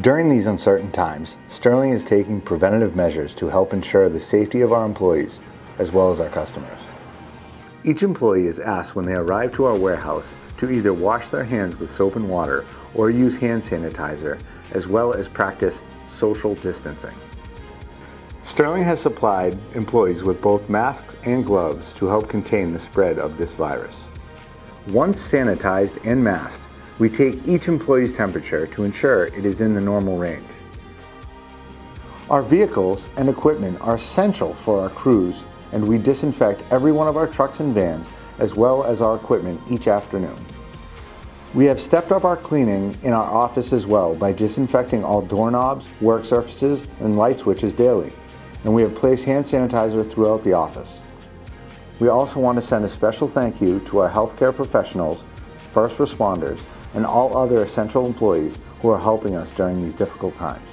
During these uncertain times, Sterling is taking preventative measures to help ensure the safety of our employees as well as our customers. Each employee is asked when they arrive to our warehouse to either wash their hands with soap and water or use hand sanitizer, as well as practice social distancing. Sterling has supplied employees with both masks and gloves to help contain the spread of this virus. Once sanitized and masked, we take each employee's temperature to ensure it is in the normal range. Our vehicles and equipment are essential for our crews and we disinfect every one of our trucks and vans as well as our equipment each afternoon. We have stepped up our cleaning in our office as well by disinfecting all doorknobs, work surfaces, and light switches daily, and we have placed hand sanitizer throughout the office. We also want to send a special thank you to our healthcare professionals, first responders, and all other essential employees who are helping us during these difficult times.